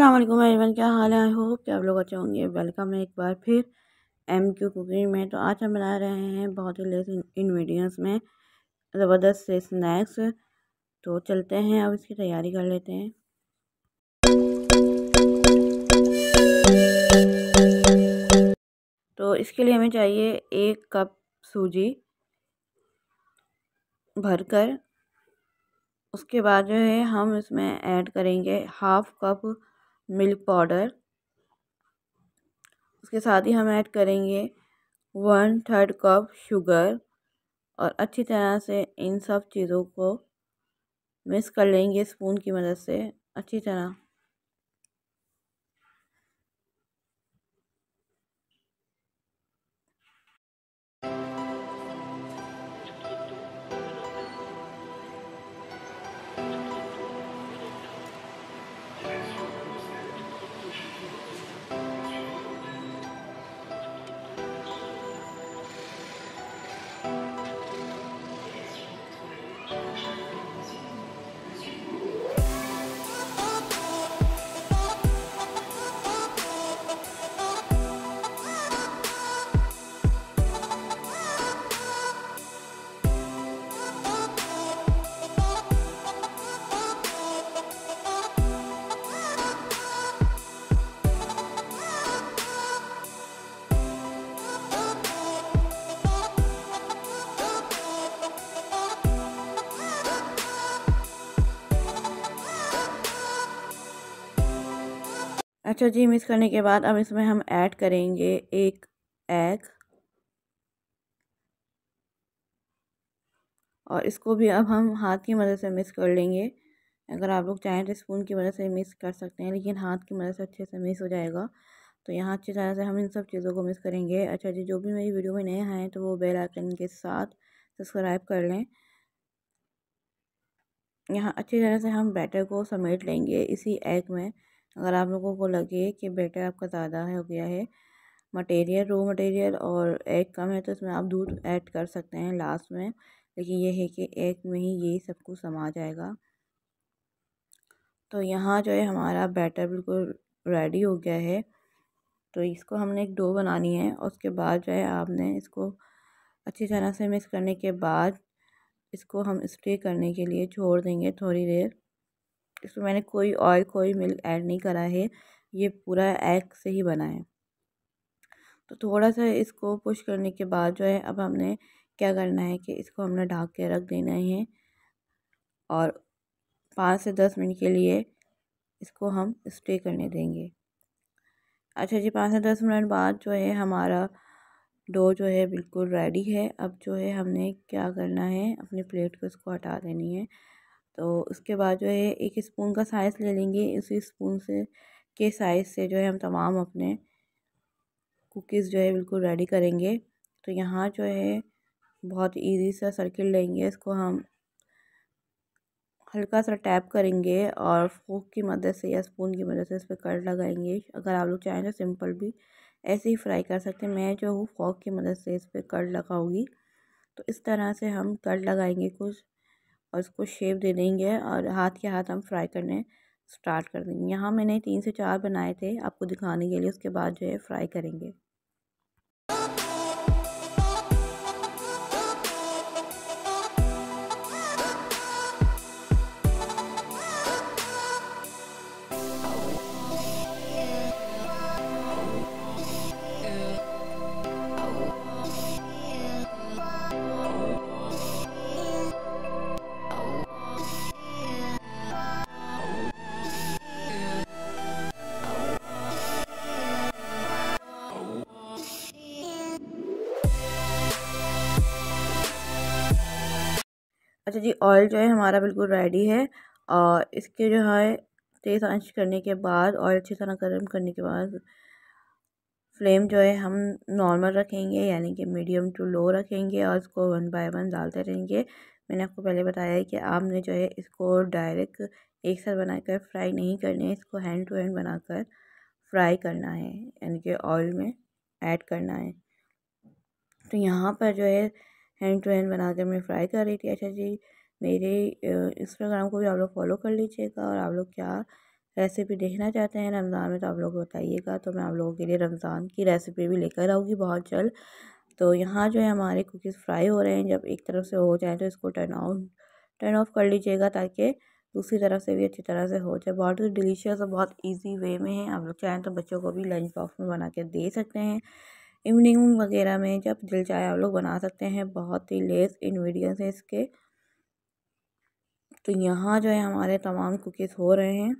अस्सलाम वालेकुम एवरीवन, क्या हाल है? आई होप कि आप लोग अच्छे होंगे। वेलकम है एक बार फिर एम क्यू कुकिंग में। तो आज हम बना रहे हैं बहुत ही लेस इन्ग्रीडियंट्स में ज़बरदस्त से स्नैक्स तो चलते हैं, अब इसकी तैयारी कर लेते हैं। तो इसके लिए हमें चाहिए एक कप सूजी भरकर। उसके बाद जो है, हम इसमें ऐड करेंगे हाफ़ कप मिल्क पाउडर। उसके साथ ही हम ऐड करेंगे वन थर्ड कप शुगर और अच्छी तरह से इन सब चीज़ों को मिक्स कर लेंगे स्पून की मदद से अच्छी तरह। अच्छा जी मिक्स करने के बाद अब इसमें हम ऐड करेंगे एक एग और इसको भी अब हम हाथ की मदद से मिक्स कर लेंगे। अगर आप लोग चाहें तो स्पून की मदद से मिक्स कर सकते हैं, लेकिन हाथ की मदद से अच्छे से मिक्स हो जाएगा। तो यहाँ अच्छी तरह से हम इन सब चीज़ों को मिक्स करेंगे। अच्छा जी, जो भी मेरी वीडियो में नए आए तो वो बेल आइकन के साथ सब्सक्राइब कर लें। यहाँ अच्छी तरह से हम बैटर को समेट लेंगे इसी एग में। अगर आप लोगों को लगे कि बेटर आपका ज़्यादा हो गया है, मटेरियल रो मटेरियल और एग कम है तो इसमें आप दूध ऐड कर सकते हैं लास्ट में, लेकिन ये है कि एग में ही ये सब कुछ समा जाएगा। तो यहाँ जो है हमारा बैटर बिल्कुल रेडी हो गया है। तो इसको हमने एक डो बनानी है और उसके बाद जो है आपने इसको अच्छी तरह से मिक्स करने के बाद इसको हम स्टे करने के लिए छोड़ देंगे थोड़ी देर। इसमें मैंने कोई ऑयल कोई मिल्क ऐड नहीं करा है। ये पूरा एग से ही बना है। तो थोड़ा सा इसको पुश करने के बाद जो है, अब हमने क्या करना है कि इसको हमने ढक के रख देना है और पाँच से दस मिनट के लिए इसको हम स्टे करने देंगे। अच्छा जी, पाँच से दस मिनट बाद जो है, हमारा डो जो है, बिल्कुल रेडी है। अब जो है, हमने क्या करना है, अपनी प्लेट को इसको हटा देनी है। तो उसके बाद जो है, एक स्पून का साइज़ ले लेंगे। उसी स्पून से, के साइज़ से जो है, हम तमाम अपने कुकीज़ जो है, बिल्कुल रेडी करेंगे। तो यहाँ जो है, बहुत इजी सा सर्किल लेंगे। इसको हम हल्का सा टैप करेंगे और फोक की मदद से या स्पून की मदद से इस पर कट लगाएँगे। अगर आप लोग चाहें तो सिंपल भी ऐसे ही फ्राई कर सकते हैं। मैं जो हूँ फोक की मदद से इस पर कट लगाऊँगी। तो इस तरह से हम कट लगाएँगे कुछ और इसको शेप दे देंगे और हाथ के हाथ हम फ्राई करने स्टार्ट कर देंगे। यहाँ मैंने तीन से चार बनाए थे आपको दिखाने के लिए, उसके बाद जो है फ्राई करेंगे। अच्छा जी ऑयल जो है हमारा बिल्कुल रेडी है और इसके जो है तेज़ आँच करने के बाद ऑयल अच्छी तरह गर्म करने के बाद फ्लेम जो है हम नॉर्मल रखेंगे, यानी कि मीडियम टू लो रखेंगे और इसको वन बाय वन डालते रहेंगे। मैंने आपको पहले बताया है कि आपने जो है इसको डायरेक्ट एक साथ बनाकर फ्राई नहीं करनी है, इसको हैंड टू हैंड बनाकर फ्राई करना है, यानी कि ऑयल में ऐड करना है। तो यहाँ पर जो है हैंड टू हैंड बना कर मैं फ्राई कर रही थी। अच्छा जी, मेरे इंस्टाग्राम को भी आप लोग फॉलो कर लीजिएगा और आप लोग क्या रेसिपी देखना चाहते हैं रमज़ान में तो आप लोग बताइएगा। तो मैं आप लोगों के लिए रमज़ान की रेसिपी भी लेकर आऊँगी बहुत जल्द। तो यहाँ जो है हमारे कुकीज़ फ्राई हो रहे हैं। जब एक तरफ़ से हो जाए तो इसको टर्न ऑन, टर्न ऑफ़ कर लीजिएगा ताकि दूसरी तरफ़ से भी अच्छी तरह से हो जाए। बहुत डिलीशियस और बहुत इजी वे में है। आप लोग चाहें तो बच्चों को भी लंच बॉक्स में बना के दे सकते हैं। इवनिंग वगैरह में जब दिल चाहे आप लोग बना सकते हैं। बहुत ही लेस इन्ग्रीडियंट्स हैं इसके। तो यहाँ जो है हमारे तमाम कुकीज़ हो रहे हैं।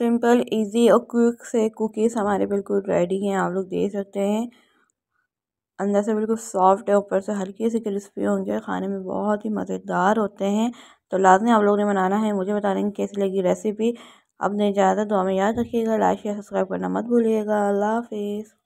सिंपल इजी और क्विक से कुकीज़ हमारे बिल्कुल रेडी हैं, आप लोग देख सकते हैं। अंदर से बिल्कुल सॉफ्ट है, ऊपर से हल्की सी क्रिस्पी होंगे, खाने में बहुत ही मज़ेदार होते हैं। तो लाजमी आप लोगों ने बनाना है, मुझे बता देंगे कैसी लगी रेसिपी अब नहीं ज़्यादा दुआ में याद रखिएगा लाइक शेयर सब्सक्राइब करना मत भूलिएगा। अल्लाह हाफिज़।